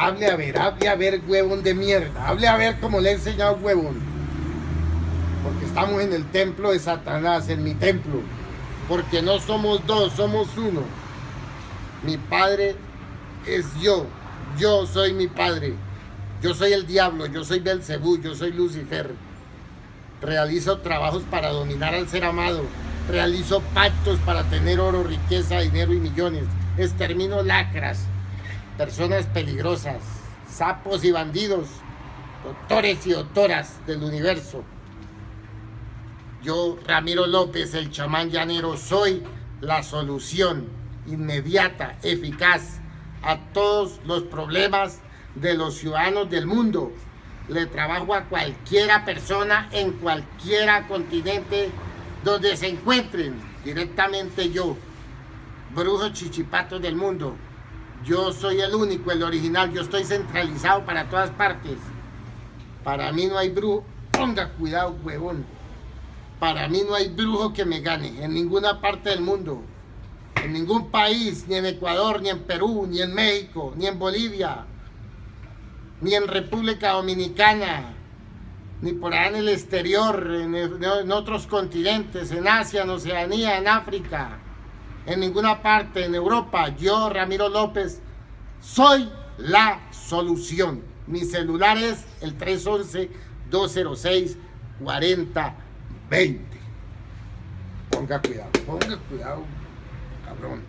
Hable a ver, hable a ver, huevón de mierda. Hable a ver cómo le he enseñado, huevón. Porque estamos en el templo de Satanás, en mi templo. Porque no somos dos, somos uno. Mi padre es yo. Yo soy mi padre. Yo soy el diablo, yo soy Belcebú, yo soy Lucifer. Realizo trabajos para dominar al ser amado. Realizo pactos para tener oro, riqueza, dinero y millones. Extermino lacras, personas peligrosas, sapos y bandidos, doctores y doctoras del universo. Yo, Ramiro López, el chamán llanero, soy la solución inmediata, eficaz a todos los problemas de los ciudadanos del mundo. Le trabajo a cualquiera persona en cualquiera continente donde se encuentren. Directamente yo, brujo chichipato del mundo. Yo soy el único, el original. Yo estoy centralizado para todas partes. Para mí no hay brujo. Ponga cuidado, huevón. Para mí no hay brujo que me gane en ninguna parte del mundo. En ningún país, ni en Ecuador, ni en Perú, ni en México, ni en Bolivia, ni en República Dominicana, ni por allá en el exterior, en, en otros continentes, en Asia, en Oceanía, en África, en ninguna parte, en Europa. Yo, Ramiro López, soy la solución. Mi celular es el 311-206-4020. Ponga cuidado, ponga cuidado, cabrón.